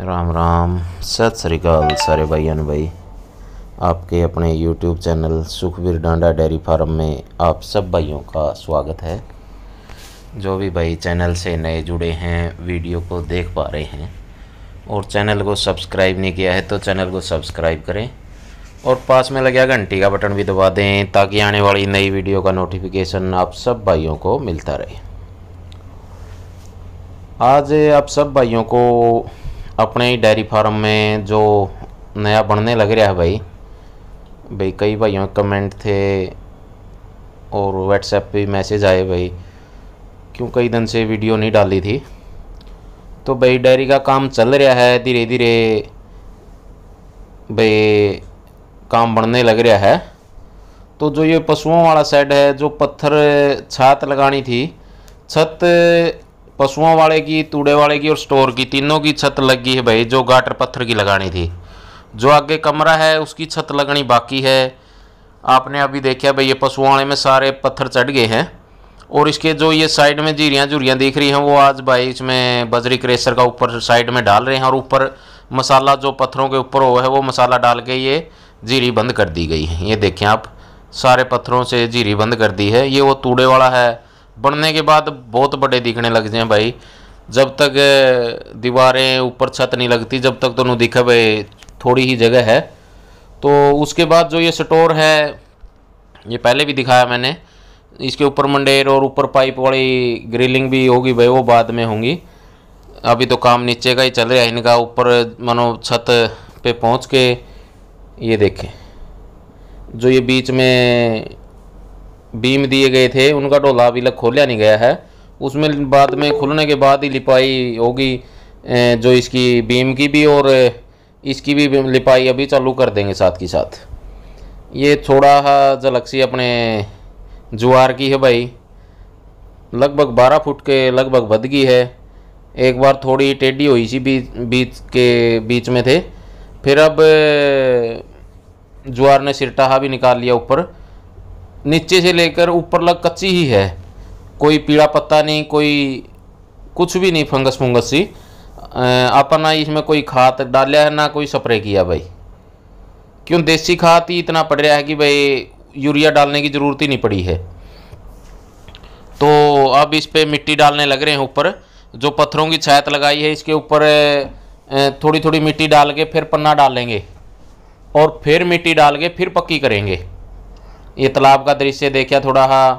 राम राम। सत श्रीकाल सारे भाई भाई। आपके अपने YouTube channel Sukhveer Danda dairy farm में आप सब भाइयों का स्वागत है। जो भी भाई चैनल से नए जुड़े हैं, वीडियो को देख पा रहे हैं और चैनल को सब्सक्राइब नहीं किया है तो चैनल को सब्सक्राइब करें और पास में लगे घंटी का बटन भी दबा दें ताकि आने वाली नई वीडियो का नोटिफिकेशन आप सब भाइयों को मिलता रहे। आज आप सब भाइयों को अपने ही डेयरी फार्म में जो नया बनने लग रहा है भाई। भाई कई भाइयों के कमेंट थे और व्हाट्सएप पे मैसेज आए भाई। क्यों कई दिन से वीडियो नहीं डाली थी? तो भाई डेयरी का काम चल रहा है धीरे धीरे भाई काम बनने लग रहा है। तो जो ये पशुओं वाला सेट है, जो पत्थर छात लगानी थी, छत पशुओं वाले की, तूड़े वाले की और स्टोर की, तीनों की छत लग है भाई, जो गाटर पत्थर की लगानी थी। जो आगे कमरा है, उसकी छत लगनी बाकी है। आपने अभी देखा भाई, ये पशुओं वाले में सारे पत्थर चढ़ गए हैं। और इसके जो ये साइड में जीरियाँ जुरियाँ दिख रही हैं, वो आज भाई इसमें बजरी क्रेसर का ऊपर साइड में डाल रहे हैं और ऊपर मसाला जो पत्थरों के ऊपर हुआ है, वो मसाला डाल के ये जीरी बंद कर दी गई है। ये देखें आप, सारे पत्थरों से जीरी बंद कर दी है। ये वो तूड़े वाला है बनने के बाद बहुत बड़े दिखने लग जाए भाई। जब तक दीवारें ऊपर छत नहीं लगती, जब तक तो नहीं दिखा भाई, थोड़ी ही जगह है। तो उसके बाद जो ये स्टोर है, ये पहले भी दिखाया मैंने, इसके ऊपर मंडेर और ऊपर पाइप वाली ग्रिलिंग भी होगी भाई, वो बाद में होंगी। अभी तो काम नीचे का ही चल रहा है, इनका ऊपर मानो छत पे पहुँच के ये देखें। जो ये बीच में बीम दिए गए थे, उनका डोला अभी लग खोलिया नहीं गया है। उसमें बाद में खुलने के बाद ही लिपाई होगी जो इसकी बीम की भी और इसकी भी लिपाई अभी चालू कर देंगे साथ की साथ। ये थोड़ा जलक्सी अपने जुआर की है भाई। लगभग बारह फुट के लगभग बदगी है। एक बार थोड़ी टेढ़ी हुई सी बीच बीच के बीच में थे। फिर अब जुआर ने सिरटाहा भी निकाल लिया ऊपर। नीचे से लेकर ऊपर लग कच्ची ही है। कोई पीड़ा पत्ता नहीं, कोई कुछ भी नहीं फंगस फंगस सी। अपन ना इसमें कोई खाद डालिया है, ना कोई स्प्रे किया भाई। क्यों देसी खाद ही इतना पड़ रहा है कि भाई यूरिया डालने की ज़रूरत ही नहीं पड़ी है। तो अब इस पर मिट्टी डालने लग रहे हैं ऊपर। जो पत्थरों की छायत लगाई है, इसके ऊपर थोड़ी थोड़ी मिट्टी डाल के फिर पन्ना डालेंगे। और फिर मिट्टी डाल के फिर पक्की करेंगे। ये तालाब का दृश्य देखा थोड़ा हा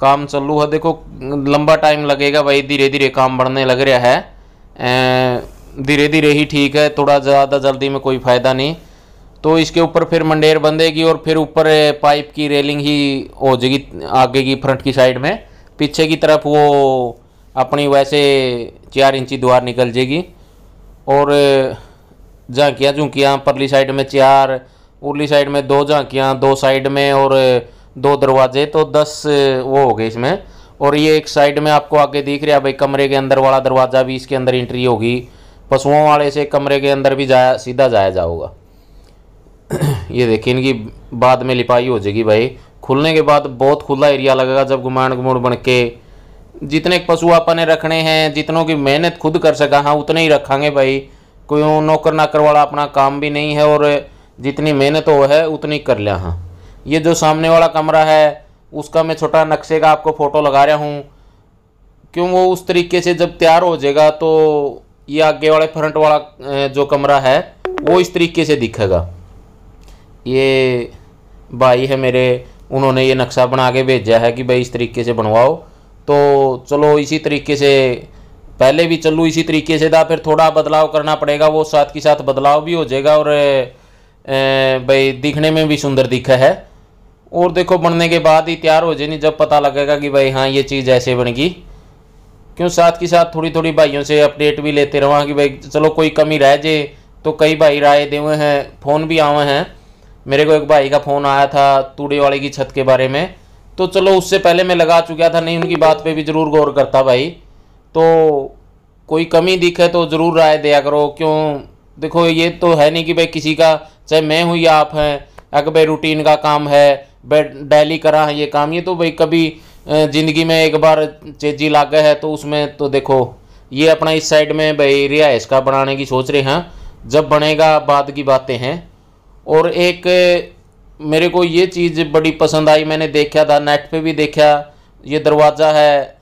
काम चालू है। देखो, लंबा टाइम लगेगा भाई धीरे धीरे काम बढ़ने लग रहा है। धीरे धीरे ही ठीक है, थोड़ा ज़्यादा जल्दी में कोई फ़ायदा नहीं। तो इसके ऊपर फिर मंडेर बंधेगी और फिर ऊपर पाइप की रेलिंग ही हो जाएगी, आगे की फ्रंट की साइड में। पीछे की तरफ़ वो अपनी वैसे चार इंची द्वार निकल जाएगी। और झांकियाँ झुंकियाँ परली साइड में चार उरली साइड में दो झांकियाँ, दो साइड में और दो दरवाजे तो दस वो हो गए इसमें। और ये एक साइड में आपको आगे दिख रहा है, भाई, कमरे के अंदर वाला दरवाज़ा भी इसके अंदर एंट्री होगी। पशुओं वाले से कमरे के अंदर भी जाया, सीधा जाया जाओगा। ये देखिए, इनकी बाद में लिपाई हो जाएगी, भाई। खुलने के बाद बहुत खुला एरिया लगेगा जब घुमाण गुमड़ बन के। जितने पशु अपने रखने हैं, जितनों की मेहनत खुद कर सका हाँ उतने ही रखेंगे, भाई। कोई नौकर नाकर वाला अपना काम भी नहीं है और जितनी मेहनत हो है, उतनी कर लिया हाँ। ये जो सामने वाला कमरा है, उसका मैं छोटा नक्शे का आपको फ़ोटो लगा रहा हूँ। क्यों वो उस तरीके से जब तैयार हो जाएगा तो ये आगे वाले फ्रंट वाला जो कमरा है, वो इस तरीके से दिखेगा। ये भाई है मेरे, उन्होंने ये नक्शा बना के भेजा है कि भाई इस तरीके से बनवाओ। तो चलो इसी तरीके से, पहले भी चलूँ इसी तरीके से था फिर थोड़ा बदलाव करना पड़ेगा, वो साथ के साथ बदलाव भी हो जाएगा और भाई दिखने में भी सुंदर दिखा है। और देखो, बनने के बाद ही तैयार हो जाए जब पता लगेगा कि भाई हाँ ये चीज़ ऐसे बनेगी क्यों साथ के साथ थोड़ी थोड़ी भाइयों से अपडेट भी लेते रहो कि भाई, चलो कोई कमी रह जाए तो कई भाई राय दे हुए हैं, फ़ोन भी आए हैं। मेरे को एक भाई का फ़ोन आया था, तूड़े वाले की छत के बारे में। तो चलो, उससे पहले मैं लगा चुका था, नहीं, उनकी बात पे भी ज़रूर गौर करता भाई। तो कोई कमी दिखे तो ज़रूर राय दिया करो, क्यों देखो, ये तो है नहीं कि भाई किसी का, चाहे मैं हूँ या आप हैं, अगर भाई रूटीन का काम है, भाई डेली करा है ये काम, ये तो भाई कभी ज़िंदगी में एक बार चेजी लाग है तो उसमें तो देखो, ये अपना इस साइड में भाई रिहाइश का बनाने की सोच रहे हैं। जब बनेगा, बाद की बातें हैं। और एक, मेरे को ये चीज़ बड़ी पसंद आई, मैंने देखा था नेट पे भी देखा, ये दरवाज़ा है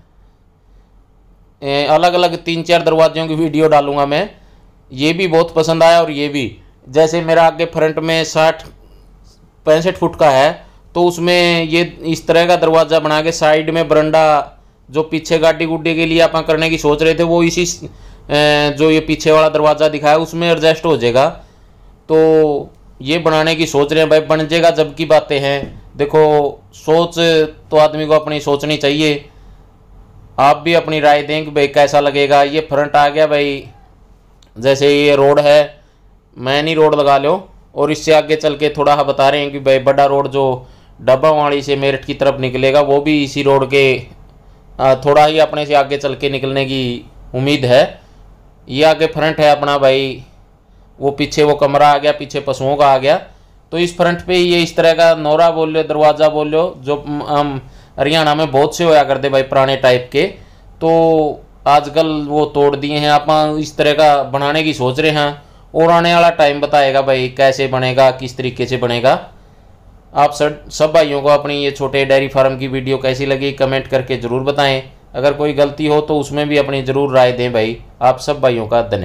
अलग अलग तीन चार दरवाज़ों की वीडियो डालूँगा मैं। ये भी बहुत पसंद आया और ये भी। जैसे मेरा आगे फ्रंट में साठ, पैंसठ फुट का है तो उसमें ये इस तरह का दरवाज़ा बना के साइड में बरंडा, जो पीछे गाड़ी गुड्डी के लिए आप करने की सोच रहे थे, वो इसी जो ये पीछे वाला दरवाज़ा दिखाया, उसमें एडजस्ट हो जाएगा। तो ये बनाने की सोच रहे हैं, भाई बन जाएगा जब की बातें हैं। देखो, सोच तो आदमी को अपनी सोचनी चाहिए। आप भी अपनी राय दें कि भाई कैसा लगेगा। ये फ्रंट आ गया भाई। जैसे ये रोड है मैनी रोड लगा लो और इससे आगे चल के थोड़ा हाँ बता रहे हैं कि भाई बड़ा रोड जो डब्बा वाड़ी से मेरठ की तरफ़ निकलेगा, वो भी इसी रोड के थोड़ा ही अपने से आगे चल के निकलने की उम्मीद है। ये आगे फ्रंट है अपना भाई, वो पीछे वो कमरा आ गया, पीछे पशुओं का आ गया। तो इस फ्रंट पे ये इस तरह का नौरा बोल लो दरवाज़ा बोल लो जो, हम, हरियाणा में बहुत से होया करते भाई पुराने टाइप के। तो आजकल वो तोड़ दिए हैं। आप इस तरह का बनाने की सोच रहे हैं। और आने वाला टाइम बताएगा भाई, कैसे बनेगा, किस तरीके से बनेगा। आप सब सब भाइयों को अपनी ये छोटे डेयरी फार्म की वीडियो कैसी लगी कमेंट करके ज़रूर बताएँ। अगर कोई गलती हो तो उसमें भी अपनी ज़रूर राय दें भाई। आप सब भाइयों का धन्यवाद